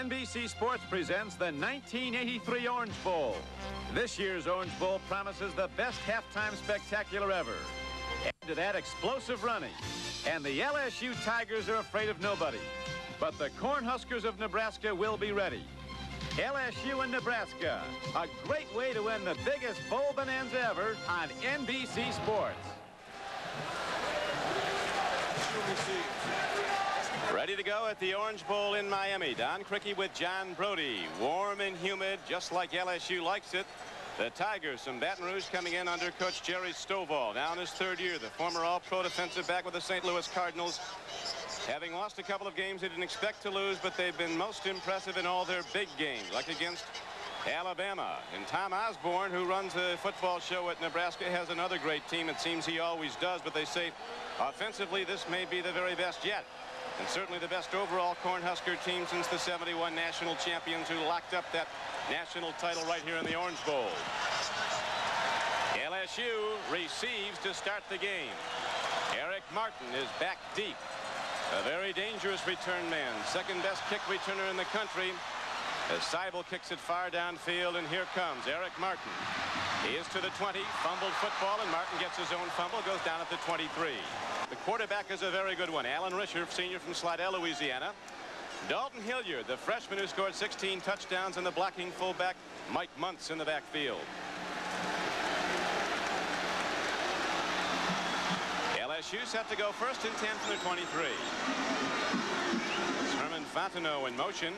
NBC Sports presents the 1983 Orange Bowl. This year's Orange Bowl promises the best halftime spectacular ever. Add to that explosive running. And the LSU Tigers are afraid of nobody. But the Cornhuskers of Nebraska will be ready. LSU and Nebraska, a great way to win the biggest bowl bonanza ever on NBC Sports. Ready to go at the Orange Bowl in Miami. Don Criqui with John Brodie. Warm and humid, just like LSU likes it. The Tigers from Baton Rouge coming in under coach Jerry Stovall. Now in his third year, the former all-pro defensive back with the St. Louis Cardinals. Having lost a couple of games they didn't expect to lose, but they've been most impressive in all their big games, like against Alabama. And Tom Osborne, who runs the football show at Nebraska, has another great team. It seems he always does, but they say offensively this may be the very best yet. And certainly the best overall Cornhusker team since the 71 national champions who locked up that national title right here in the Orange Bowl. LSU receives to start the game. Eric Martin is back deep. A very dangerous return man. Second best kick returner in the country. As Seibel kicks it far downfield, and here comes Eric Martin. He is to the 20, fumbled football, and Martin gets his own fumble, goes down at the 23. The quarterback is a very good one. Alan Risher, senior from Slidell, Louisiana. Dalton Hilliard, the freshman who scored 16 touchdowns, and the blocking fullback, Mike Muntz in the backfield. LSU set to go first and 10 from the 23. It's Herman Fontenot in motion.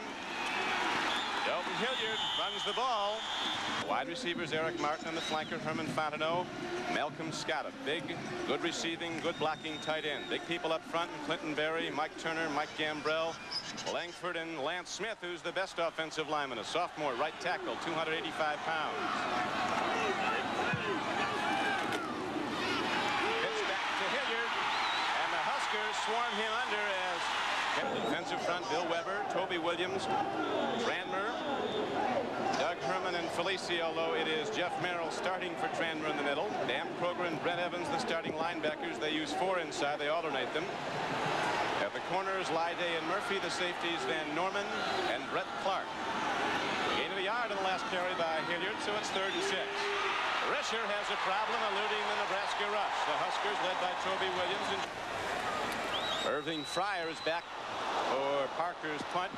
Hilliard runs the ball. Wide receivers Eric Martin and the flanker Herman Fontenot. Malcolm Scott, a big, good receiving, good blocking tight end. Big people up front, Clinton Berry, Mike Turner, Mike Gambrell, Langford, and Lance Smith, who's the best offensive lineman, a sophomore right tackle, 285 pounds. Pitch back to Hilliard, and the Huskers swarm him defensive front, Bill Weber, Toby Williams, Tranmer, Doug Herman and Felici, although it is Jeff Merrill starting for Tranmer in the middle. Dan Kroger and Brent Evans, the starting linebackers. They use four inside. They alternate them. At the corners, Lyday and Murphy. The safeties, Van Norman and Brett Clark. Gain of the yard on the last carry by Hilliard, so it's third and six. Risher has a problem eluding the Nebraska rush. The Huskers led by Toby Williams. and Irving Fryar is back Parker's punt.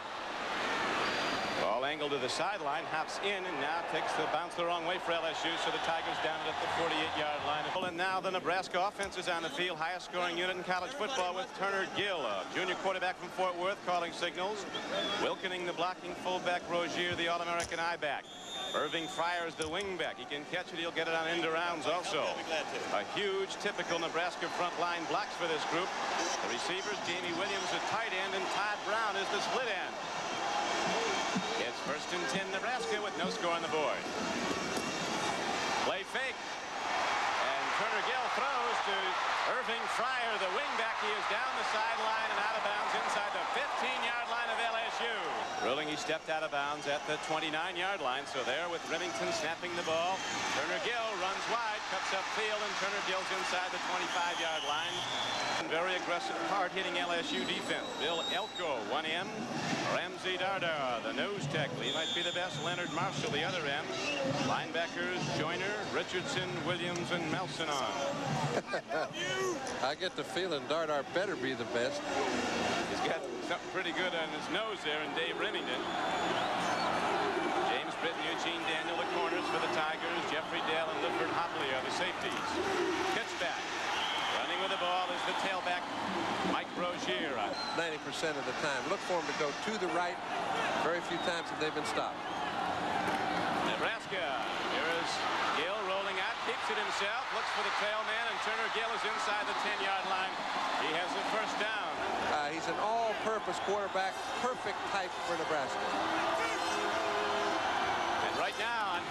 Ball angled to the sideline, hops in, and now takes the bounce the wrong way for LSU, so the Tigers down it at the 48-yard line. And now the Nebraska offense is on the field, highest scoring unit in college football with Turner Gill, a junior quarterback from Fort Worth, calling signals. Wilkening the blocking fullback, Rozier, the All-American I-back. Irving Fryar's the wingback. He can catch it. He'll get it on end rounds also. A huge typical Nebraska front line blocks for this group. The receivers, Jamie Williams, the tight end, and Todd Brown is the split end. It's first and 10 Nebraska with no score on the board. Play fake. And Turner Gill throws to Irving Fryar, the wingback. He is down the sideline and out of bounds inside the 15-yard line of LSU. Ruling he stepped out of bounds at the 29-yard line. So there with Rimington snapping the ball. Turner Gill runs wide, cuts up field, and Turner Gill's inside the 25-yard line. Very aggressive, hard-hitting LSU defense. Bill Elko, 1M. Ramsey Dardar, the nose tackle. He might be the best. Leonard Marshall, the other end. Linebackers, Joyner, Richardson, Williams, and Malsonon. I get the feeling Dardar better be the best. He's got something pretty good on his nose there and Dave Rimington. James Britton, Eugene Daniel, the corners for the Tigers. Jeffrey Dale and Liffort Hobley are the safeties. Pitch back. Running with the ball is the tailback, Mike Rozier. 90% of the time. Look for him to go to the right. Very few times have they been stopped. Nebraska. Here is Gill rolling out, keeps it himself, looks for the tail man, and Turner Gill is inside the 10-yard line. He has the first down. Uh, he's an all-purpose quarterback, perfect type for Nebraska.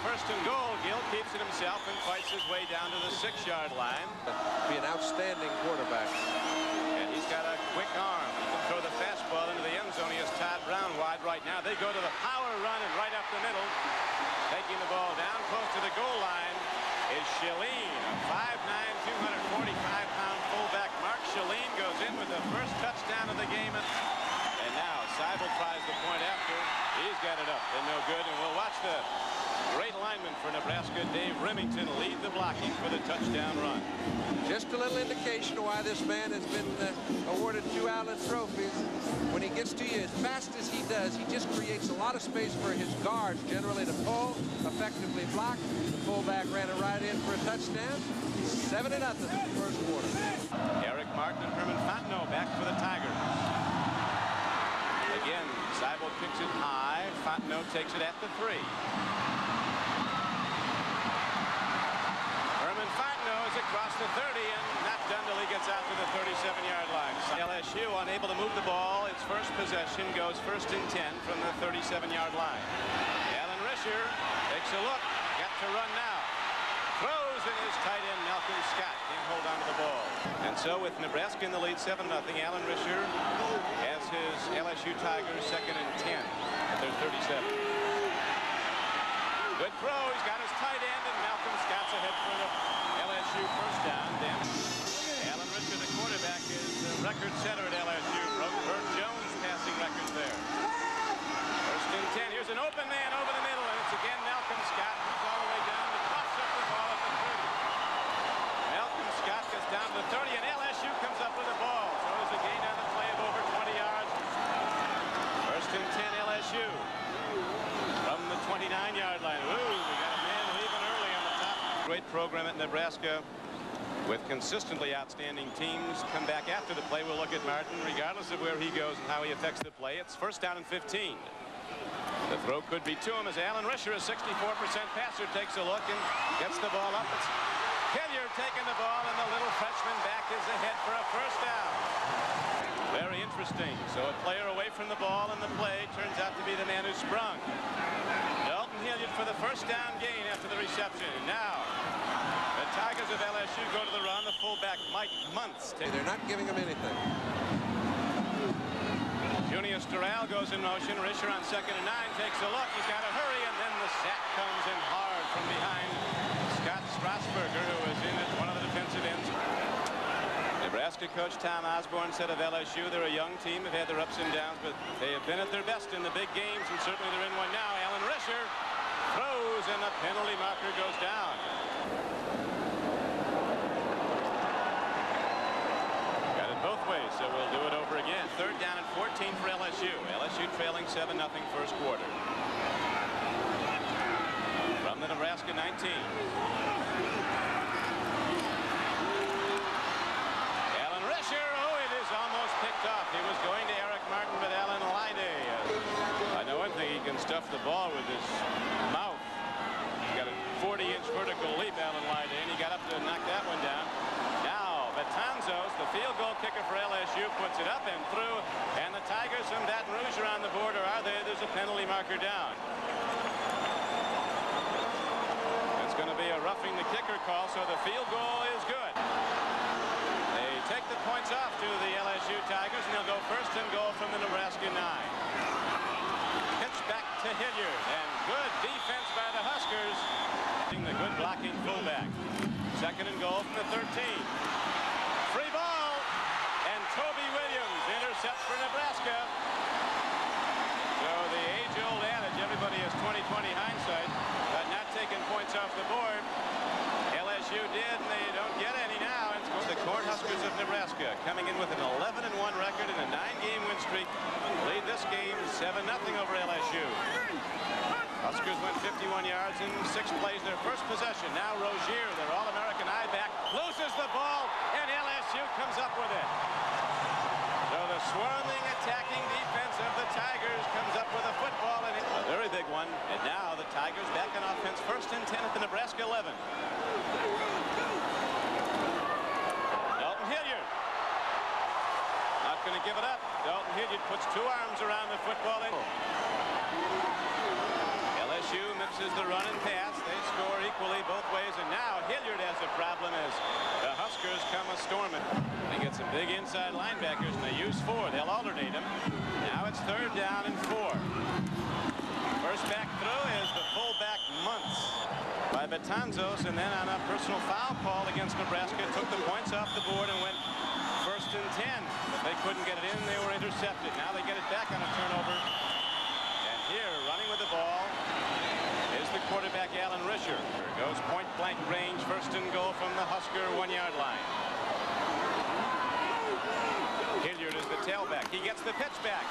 First and goal, Gill keeps it himself and fights his way down to the six-yard line. Be an outstanding quarterback. And he's got a quick arm. He can throw the fastball into the end zone. He has Todd Brown wide right now. They go to the power run and right up the middle. Taking the ball down close to the goal line is Schellen, a 5'9", 245-pound fullback. Mark Schellen goes in with the first touchdown of the game. And now Seibel tries the point after. He's got it up and no good, and we'll watch the great lineman for Nebraska, Dave Rimington, lead the blocking for the touchdown run. Just a little indication of why this man has been uh, awarded two Outland trophies. When he gets to you as fast as he does, he just creates a lot of space for his guards generally to pull, effectively block. The fullback ran it right in for a touchdown. Seven to nothing first quarter. Eric Martin and Herman Fontenot back for the Tigers. Seibel kicks it high. Fontenot takes it at the three. Herman Fontenot is across the 30 and not done till he gets out to the 37-yard line. LSU unable to move the ball. Its first possession goes first and 10 from the 37-yard line. Alan Risher takes a look. Got to run now. In his tight end, Malcolm Scott. Can't hold on to the ball. And so with Nebraska in the lead 7-0, Alan Risher has his LSU Tigers second and 10 at their 37. Good throw. He's got his tight end, and Malcolm Scott's ahead for the LSU first down. Then Alan Risher, the quarterback, is record setter at LSU. Broke Bert Jones' passing records there. First and 10. Here's an open man over the middle, and it's again Malcolm Scott who's all the way down to toss up the ball at the 30. Malcolm Scott gets down to the 30, and LSU comes up with the ball. So there's a gain on the play of over 20 yards. First and 10 LSU from the 29-yard line. Ooh, we got a man leaving early on the top. Great program at Nebraska with consistently outstanding teams come back after the play. We'll look at Martin regardless of where he goes and how he affects the play. It's first down and 15. The throw could be to him as Alan Risher, a 64% passer, takes a look and gets the ball up. It's Hilliard taking the ball, and the little freshman back is ahead for a first down. Very interesting. So a player away from the ball, and the play turns out to be the man who sprung. For the first down gain after the reception. Now, the Tigers of LSU go to the run. The fullback, Mike Muntz. They're not giving him anything. Junius Doral goes in motion. Risher on second and nine takes a look. He's got to hurry, and then the sack comes in hard from behind Scott Strasburger, who is in at one of the defensive ends. Nebraska coach Tom Osborne said of LSU, they're a young team, They've had their ups and downs, but they have been at their best in the big games, and certainly they're in one now. Alan Risher throws, and the penalty marker goes down. Got it both ways, so we'll do it over again. Third down and 14 for LSU. LSU trailing 7-0 first quarter. From the Nebraska 19. Alan Risher, oh, it is almost picked off. He was going to Eric Martin, but Alan Lyday. Uh, I know one thing, he can stuff the ball with his mouth. He's got a 40-inch vertical leap, Alan Lyday, and he got up to knock that one down. Now, Betanzos, the field goal kicker for LSU, puts it up and through, and the Tigers from Baton Rouge are on the board, or are they? There's a penalty marker down. It's going to be a roughing the kicker call, so the field goal is good. They take the points off to the LSU Tigers, and they'll go first and goal from the Nebraska nine. Pitch back to Hilliard, and good defense by the Huskers. The good blocking fullback. Second and goal from the 13. Free ball, and Toby Williams intercepts for Nebraska. So the age-old adage, everybody has 20-20 hindsight, but not taking points off the board. LSU did, and they don't get. It's the Cornhuskers of Nebraska coming in with an 11-1 record and a nine-game win streak. Lead this game 7-0 over LSU. Huskers went 51 yards in six plays their first possession. Now Rozier, their All-American I-back, loses the ball, and LSU comes up with it. So the swirling attacking defense of the Tigers comes up with a football, and a very big one. And now the Tigers back on offense, first and 10 at the Nebraska 11. Dalton Hilliard. Not going to give it up. Dalton Hilliard puts two arms around the football. LSU mixes the run and pass. They score equally both ways. And now Hilliard has a problem as the Huskers come a storming. They get some big inside linebackers, and they use four. They'll alternate them. Now it's third down and four. First back throw is the fullback Muntz by Betanzos, and then on a personal foul call against Nebraska, took the points off the board and went and 10. But they couldn't get it in. They were intercepted. Now they get it back on a turnover. And here, running with the ball is the quarterback, Alan Risher. Goes point blank range, first and goal from the Husker one-yard line. Hilliard is the tailback. He gets the pitch back.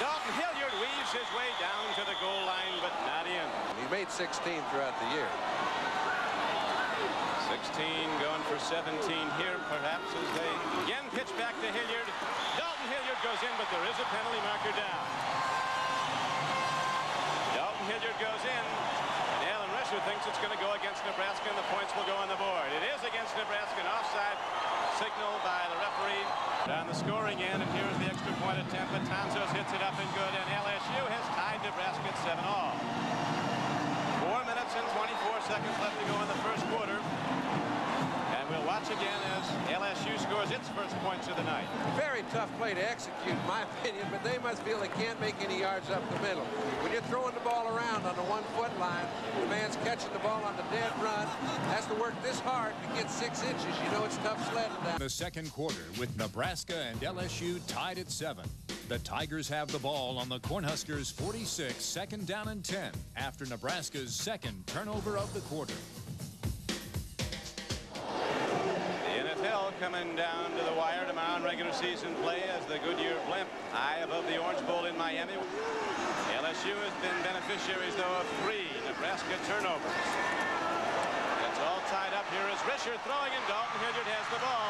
Dalton Hilliard weaves his way down to the goal line, but not in. He made 16 throughout the year. 16 going for 17 here, perhaps, as they again pitch back to Hilliard. Dalton Hilliard goes in, but there is a penalty marker down. Dalton Hilliard goes in, and Alan Risher thinks it's going to go against Nebraska, and the points will go on the board. It is against Nebraska, an offside signal by the referee on the scoring end, and here's the extra point attempt, but Tonsos hits it up and good, and LSU has tied Nebraska at 7 all. Four minutes and 24 seconds left to go in the first quarter. And we'll watch again as LSU scores its first points of the night. Very tough play to execute, in my opinion, but they must feel they can't make any yards up the middle. When you're throwing the ball around on the one-foot line, the man's catching the ball on the dead run, has to work this hard to get six inches. You know it's tough sledding down. The second quarter with Nebraska and LSU tied at seven. The Tigers have the ball on the Cornhuskers 46, second down and 10 after Nebraska's second turnover of the quarter. The NFL coming down to the wire tomorrow in regular season play as the Goodyear blimp high above the Orange Bowl in Miami. LSU has been beneficiaries, though, of three Nebraska turnovers. It's all tied up. Here is Risher throwing, and Dalton Hilliard has the ball.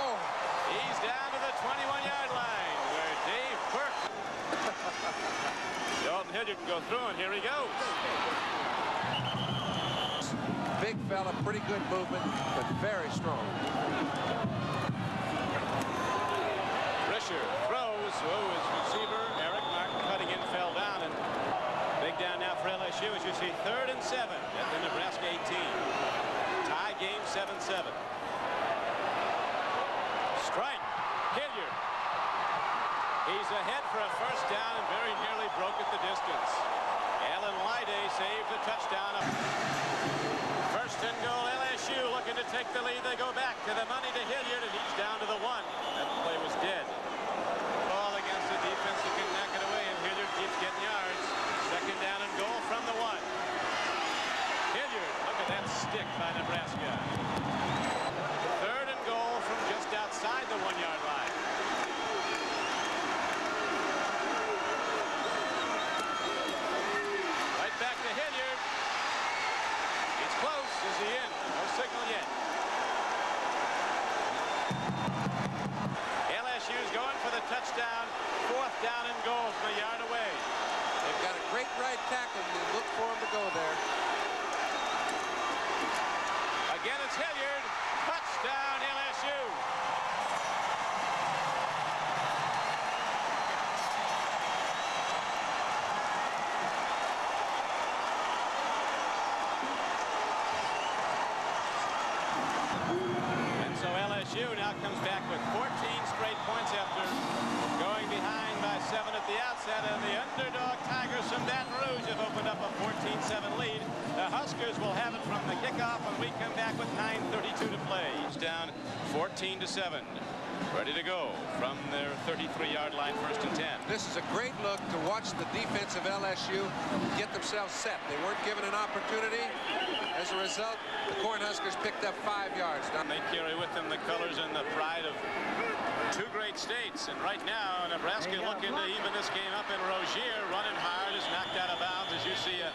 Oh, He's down to the 21-yard line where Dave Burke. Dalton Hilliard can go through, and here he goes. big fella, pretty good movement, but very strong. Risher throws. Oh, his receiver, Eric Martin, cutting in, fell down. And big down now for LSU as you see third and seven at the Nebraska 18. Tie game 7-7. Hilliard. He's ahead for a first down and very nearly broke at the distance. Alan Lyday saved the touchdown. First and goal, LSU looking to take the lead. They go back to the money to Hilliard, and he's down to the one. That play was dead. Ball against the defense who can knock it away, and Hilliard keeps getting yards. Second down and goal from the one. Hilliard, look at that stick by Nebraska. Third and goal from just outside the one-yard line. Right back to Hilliard. It's close. Is he in? No signal yet. LSU's going for the touchdown. Fourth down and goal from a yard away. They've got a great right tackle. You look for him to go there. Again, it's Hilliard. Touchdown, LSU. And so LSU now comes back with 14 straight points after going behind by seven at the outset. And the underdog Tigers from Baton Rouge have opened up a 14-7 lead. The Huskers will have it from the kickoff when we come back with 9.32 to play. It's down 14 to 7. Ready to go from their 33-yard line, first and 10. This is a great look to watch the defense of LSU get themselves set. They weren't given an opportunity. As a result, the Cornhuskers picked up five yards. Now, They carry with them the colors and the pride of two great states. And right now, Nebraska uh, looking to even this game up. And Rozier running hard is knocked out of bounds. As you see a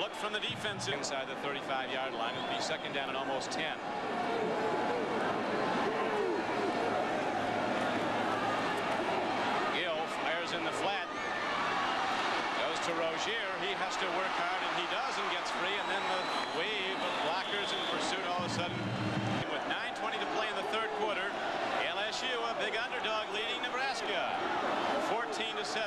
look from the defense inside the 35-yard line. It'll be second down and almost 10. Gill fires in the flat. Goes to He has to work hard, and he does, and gets free. And then the wave of blockers in pursuit all of a sudden. With 9.20 to play in the third quarter, LSU, a big underdog, leading Nebraska. 14 to 7.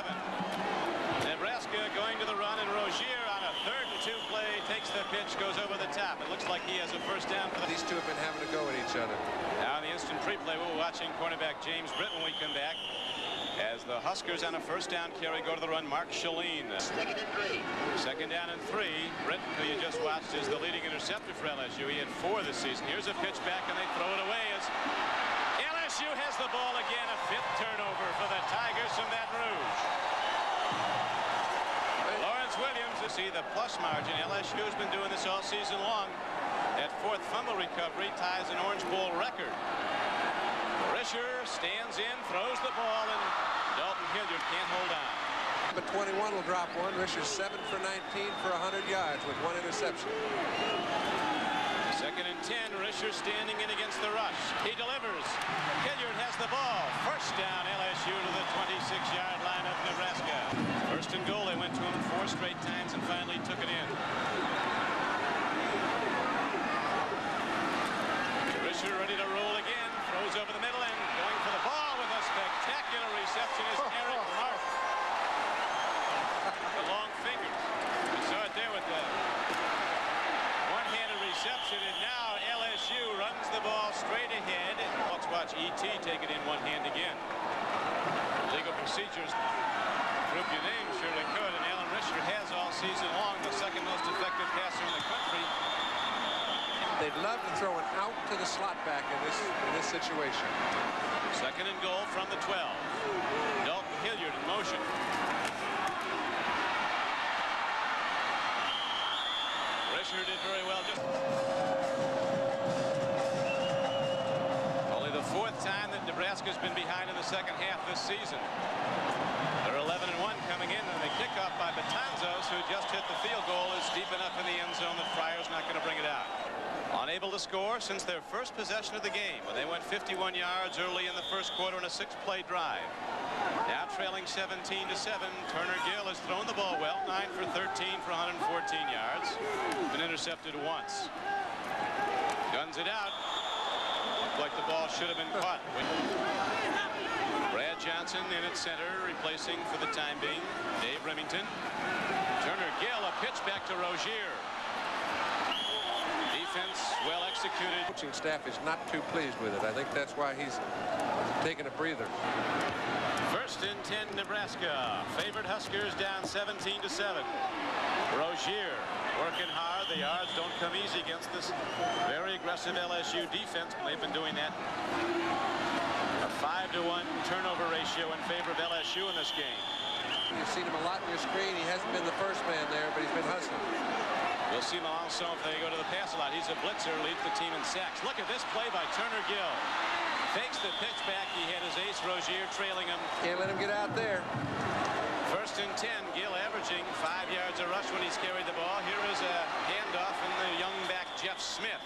Nebraska going to the run, and Rozier on a third and two play takes the pitch, goes over the top. It looks like he has a first down for the these two have been having to go at each other. now in the instant pre-play, we're watching cornerback James Britt when we come back. As the Huskers on a first down carry go to the run, Mark Schellen. Second and three. Second down and three. Britton, who you just watched, is the leading interceptor for LSU. He had four this season. Here's a pitch back, and they throw it away as LSU has the ball again. A fifth turnover for the Tigers from Baton Rouge. Lawrence Williams to see the plus margin. LSU has been doing this all season long. That fourth fumble recovery ties an Orange Bowl record. Risher stands in, throws the ball, and Dalton Hilliard can't hold on. But 21 will drop one. Risher 7 for 19 for 100 yards with one interception. Second and 10. Risher standing in against the rush. He delivers. Hilliard has the ball. First down LSU to the 26-yard line of Nebraska. First and goal. They went to him four straight times and finally took it in. Risher ready to roll over the middle and going for the ball with a spectacular reception is Eric Mark. the long fingers. We saw it there with the one-handed reception, and now LSU runs the ball straight ahead. Let's watch E.T. take it in one hand again. Legal procedures. Group your name, surely could, and Alan Risher has all season long the second most effective passer in the country. They'd love to throw it out to the slot back in this in this situation. Second and goal from the 12. Dalton Hilliard in motion. Risher did very well. Only the fourth time that Nebraska's been behind in the second half this season. They're 11 and 1 coming in, and the kickoff by Betanzos, who just hit the field goal, is deep enough in the end zone that Fryar's not going to bring it out. Unable to score since their first possession of the game when they went 51 yards early in the first quarter in a six-play drive. Now trailing 17 to 7. Turner Gill has thrown the ball well, 9 for 13 for 114 yards. Been intercepted once. Guns it out. Looked like the ball should have been caught. Brad Johnson in at center, replacing for the time being Dave Rimington. Turner Gill, a pitch back to Rozier. Defense well executed. Coaching staff is not too pleased with it. I think that's why he's taking a breather. First and 10 Nebraska. Favored Huskers down 17 to 7. Rozier working hard. The yards don't come easy against this very aggressive LSU defense. They've been doing that. A 5 to 1 turnover ratio in favor of LSU in this game. You've seen him a lot in your screen. He hasn't been the first man there, but he's been hustling. We'll see also if they go to the pass a lot. He's a blitzer, leads the team in sacks. Look at this play by Turner Gill. Takes the pitch back. He had his ace Rozier trailing him. Can't let him get out there. First and 10. Gill averaging five yards a rush when he's carried the ball. Here is a handoff from the young back Jeff Smith.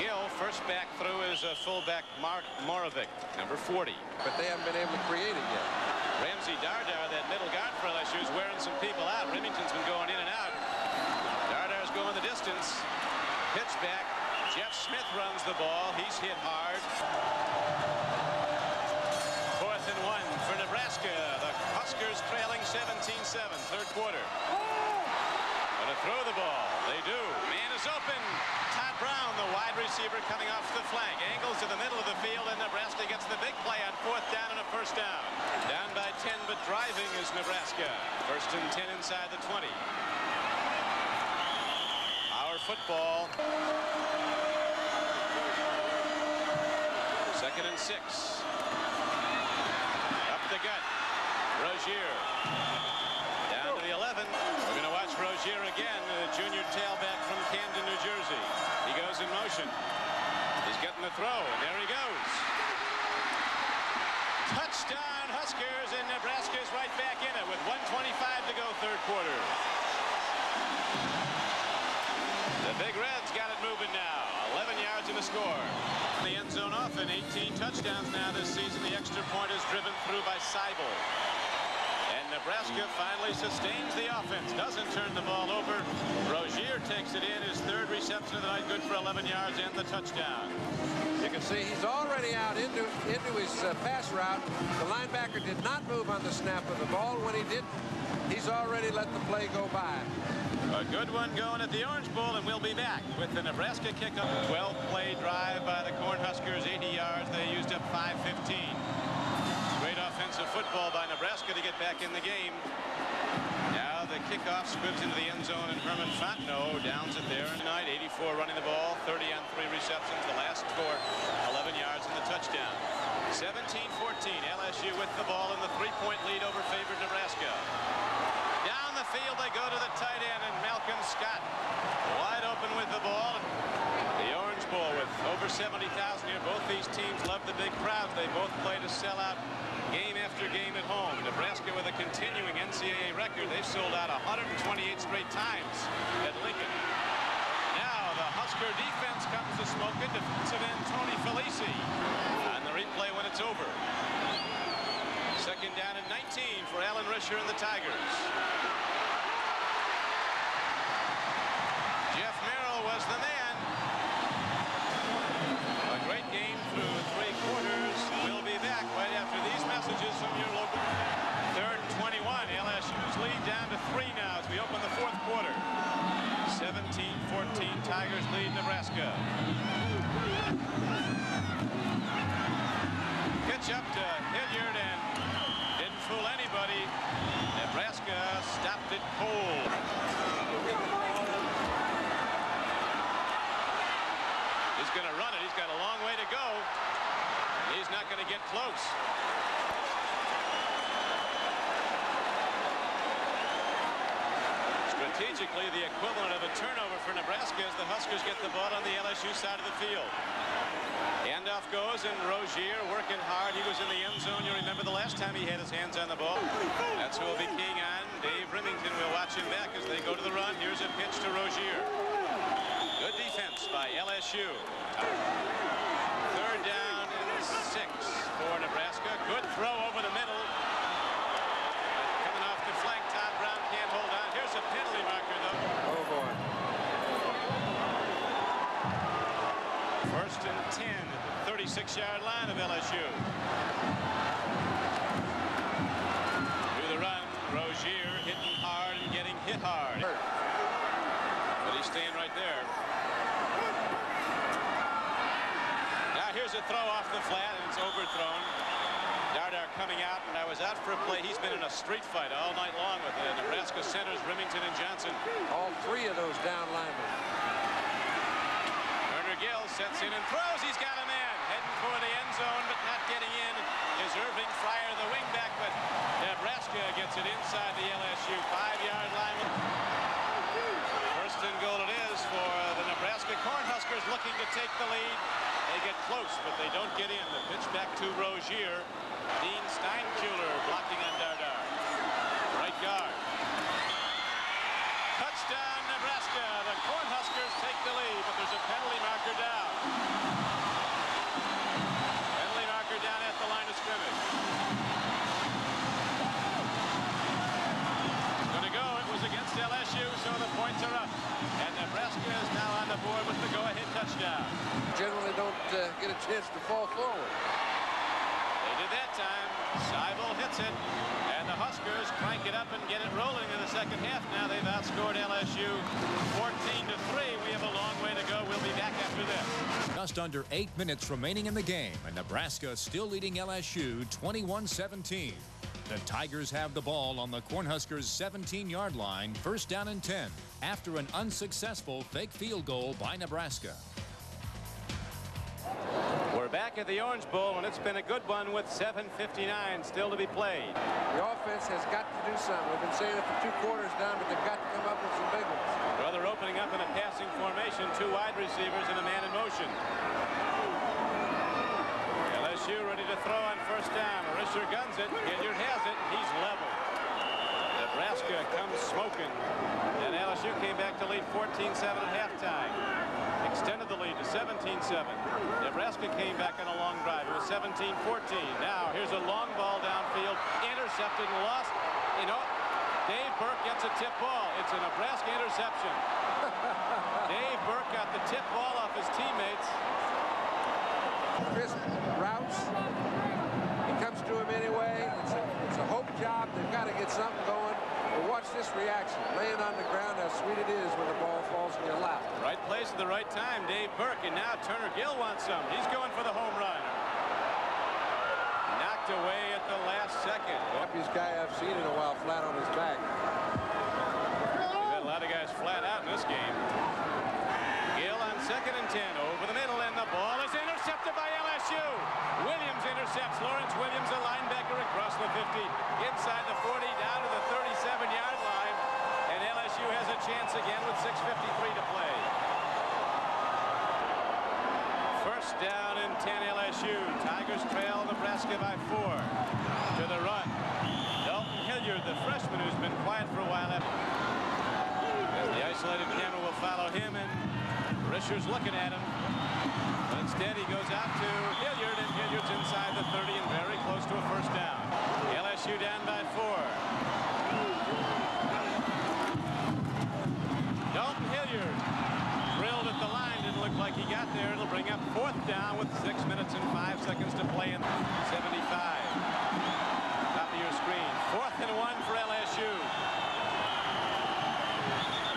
Gill first back through is a fullback Mark Moravik, number 40. But they haven't been able to create it yet. Ramsey Dardar, that middle guard for LSU, is wearing some people out. Rimington's been going in and out. Dardar's going the distance. Pitch back. Jeff Smith runs the ball. He's hit hard. Fourth and one for Nebraska. The Huskers trailing 17-7, third quarter. Going to throw the ball. They do. Man is open. Todd Brown, the wide receiver, coming off the flank. Angles to the middle of the field, and Nebraska gets the big play on fourth down and a first down. By 10, but driving is Nebraska. First and 10 inside the 20. Our football. Second and six. Up the gut. Rozier. Down to the 11. We're going to watch Rozier again, the junior tailback from Camden, New Jersey. He goes in motion. He's getting the throw, and there he goes. Huskers, and Nebraska's right back in it with 125 to go third quarter. The Big Reds got it moving now. 11 yards in the score. The end zone off often 18 touchdowns now this season. The extra point is driven through by Seibel. And Nebraska finally sustains the offense. Doesn't turn the ball over. Rozier takes it in. His third reception of the night. Good for 11 yards and the touchdown. See he's already out into, into his uh, pass route. The linebacker did not move on the snap of the ball. When he did, he's already let the play go by. A good one going at the Orange Bowl, and we'll be back with the Nebraska kickoff. 12-play drive by the Cornhuskers, 80 yards. They used up 5.15. Great offensive football by Nebraska to get back in the game. The kickoff squibs into the end zone, and Herman Fontenot downs it there. Tonight, 84 running the ball, 30 on three receptions, the last for 11 yards and the touchdown. 17-14, LSU with the ball in the three-point lead over favored Nebraska. Down the field they go to the tight end, and Malcolm Scott wide open with the ball. With over 70,000 here. Both these teams love the big crowds. They both play to sell out game after game at home. Nebraska with a continuing NCAA record. They've sold out 128 straight times at Lincoln. Now the Husker defense comes to smoke smoking. Defensive end Tony Felici. On the replay when it's over. Second down and 19 for Alan Risher and the Tigers. Jeff Merrill was the man. Tigers lead Nebraska. Pitch up to Hilliard and didn't fool anybody. Nebraska stopped it cold. He's going to run it. He's got a long way to go. He's not going to get close. The equivalent of a turnover for Nebraska as the Huskers get the ball on the LSU side of the field. Handoff goes, and Rozier working hard. He was in the end zone. You remember the last time he had his hands on the ball. That's who will be keying on. Dave Rimington will watch him back as they go to the run. Here's a pitch to Rozier. Good defense by LSU. Third down and six for Nebraska. Good throw over the middle. Coming off the flank, Todd Brown can't hold on. Here's a penalty marker, though. Oh, boy. First and 10 36-yard line of LSU. Through the run, Rozier hitting hard and getting hit hard. But he's staying right there. Now here's a throw off the flat, and it's overthrown. Dardar coming out, and I was out for a play. He's been in a street fight all night long with the Nebraska centers, Rimington and Johnson. All three of those down linemen. Turner Gill sets in and throws. He's got a man heading for the end zone, but not getting in. Is Irving Fryar, the wingback, but Nebraska gets it inside the LSU five-yard line. First and goal it is for uh, the Nebraska Cornhuskers looking to take the lead. They get close, but they don't get in. The pitch back to Rozier. Dean Steinkuhler blocking on Dardar. Right guard. Touchdown, Nebraska. The Cornhuskers take the lead, but there's a penalty marker down. Points are up. And Nebraska is now on the board with the go-ahead touchdown. Generally don't uh, get a chance to fall forward. They did that time. Seibel hits it. And the Huskers crank it up and get it rolling in the second half. Now they've outscored LSU 14 to 3. We have a long way to go. We'll be back after this. Just under eight minutes remaining in the game, and Nebraska still leading LSU 21-17. The Tigers have the ball on the Cornhuskers' 17-yard line, first down and 10, after an unsuccessful fake field goal by Nebraska. We're back at the Orange Bowl, and it's been a good one with 7.59 still to be played. The offense has got to do something. We've been saying it for two quarters now, but they've got to come up with some big ones. Well, they're opening up in a passing formation, two wide receivers and a man in motion. LSU ready to throw on first down. Risher guns it. Hilliard has it. He's level. Nebraska comes smoking. And LSU came back to lead 14-7 at halftime. Extended the lead to 17-7. Nebraska came back on a long drive. It was 17-14. Now, here's a long ball downfield. Intercepted and lost. You know, Dave Burke gets a tip ball. It's a Nebraska interception. Dave Burke got the tip ball off his teammates. Crisp routes. He comes to him anyway. It's a, it's a hope job. They've got to get something going. But watch this reaction. Laying on the ground, how sweet it is when the ball falls in your lap. Right place at the right time, Dave Burke. And now Turner Gill wants some. He's going for the home run. Knocked away at the last second. Happiest guy I've seen in a while flat on his back. We've had a lot of guys flat out in this game. Gill on second and 10. Over the middle, and the ball intercepted by LSU. Williams intercepts Lawrence Williams, a linebacker across the 50, inside the 40, down to the 37-yard line. And LSU has a chance again with 6.53 to play. First down and 10 LSU. Tigers trail Nebraska by four. To the run. Dalton Hilliard, the freshman who's been quiet for a while. As the isolated camera will follow him, and Risher's looking at him. Instead, he goes out to Hilliard, and Hilliard's inside the 30 and very close to a first down. LSU down by four. Dalton Hilliard drilled at the line. Didn't look like he got there. It'll bring up fourth down with six minutes and five seconds to play in 75. Top of your screen. Fourth and one for LSU.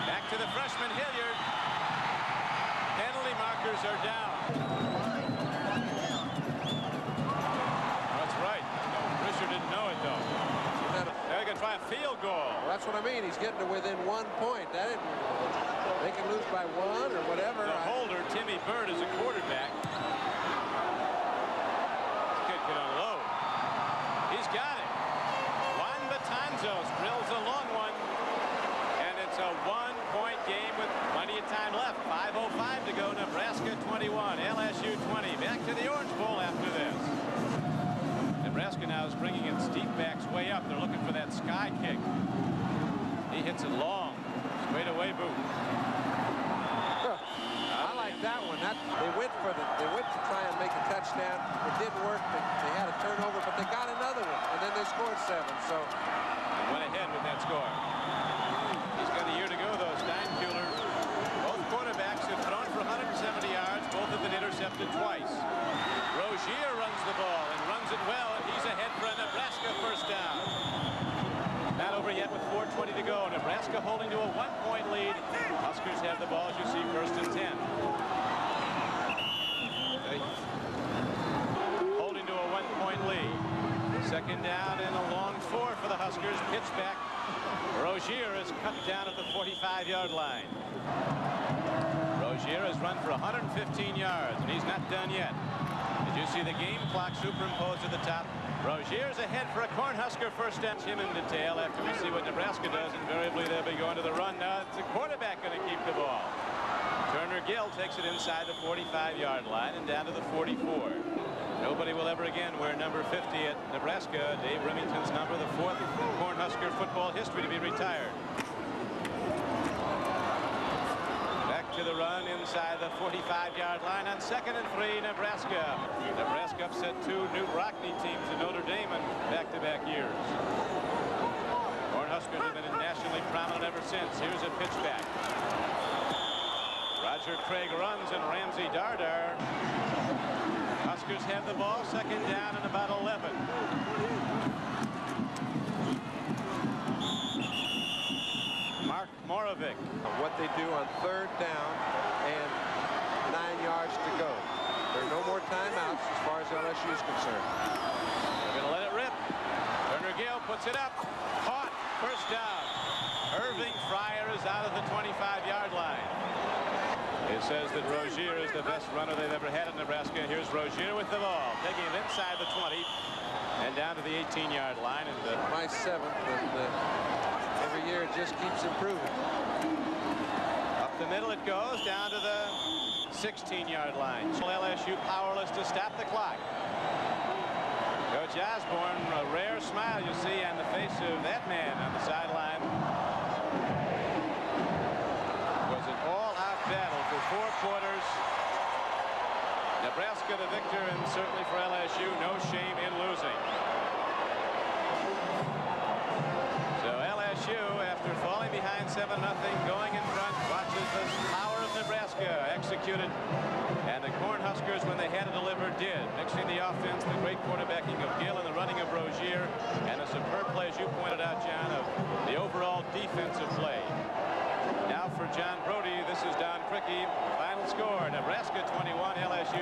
Back to the freshman Hilliard. Penalty markers are down. He's getting to within one point. That they can lose by one or whatever. The holder, Timmy Bird, is a quarterback. This kid can unload. He's got it. Juan Betanzos drills a long one. And it's a one-point game with plenty of time left. 5.05 to go. Nebraska 21. LSU 20. Back to the Orange Bowl after this. Nebraska now is bringing its deep backs way up. They're looking for that sky kick. He hits it long. Straight away boot. I like that one. That they went for the they went to try and make a touchdown. It didn't work. They, they had a turnover, but they got another one, and then they scored seven. So and went ahead with that score. He's got a year to go, though. Steinkuhler. Both quarterbacks have thrown for 170 yards. Both have been intercepted twice. Rozier runs the ball and runs it well, and he's ahead for a Nebraska first down. Not over yet with 4.20 to go. Nebraska holding to a one-point lead. Huskers have the ball, as you see, first and 10. Okay. Holding to a one-point lead. Second down and a long four for the Huskers. Pitch back. Rozier is cut down at the 45-yard line. Rozier has run for 115 yards, and he's not done yet. Did you see the game clock superimposed at the top? Rozier's ahead for a Cornhusker first down. Him in detail after we see what Nebraska does. Invariably, they'll be going to the run. Now it's the quarterback going to keep the ball. Turner Gill takes it inside the 45-yard line and down to the 44. Nobody will ever again wear number 50 at Nebraska. Dave Rimington's number, the fourth Cornhusker football history to be retired. Back to the run inside the 45-yard line on second and three, Nebraska. Nebraska upset two Knute Rockne teams in Notre Dame in back-to-back years. Cornhuskers have been nationally prominent ever since. Here's a pitch back. Roger Craig runs and Ramsey Dardar. Huskers have the ball, second down and about 11. Mark Moravik. what they do on third down yards to go. There are no more timeouts as far as LSU is concerned. They're going to let it rip. Turner Gill puts it up. Caught. First down. Irving Fryar is out of the 25-yard line. It says that Rozier is the best runner they've ever had at Nebraska. Here's Rozier with the ball, taking it inside the 20 and down to the 18-yard line. And uh, My seventh, and uh, every year it just keeps improving. Up the middle it goes, down to the 16-yard line. LSU powerless to stop the clock. Coach Osborne, a rare smile you see on the face of that man on the sideline. Was an all-out battle for four quarters. Nebraska the victor, and certainly for LSU, no shame in losing. So LSU, after falling behind 7-0, going in front, watches the power of Nebraska executed. And the Cornhuskers, when they had to deliver, did. Mixing the offense, the great quarterbacking of Gill and the running of Rozier, and a superb play, as you pointed out, John, of the overall defensive play. Now for John Brodie, this is Don Criqui. Final score, Nebraska 21, LSU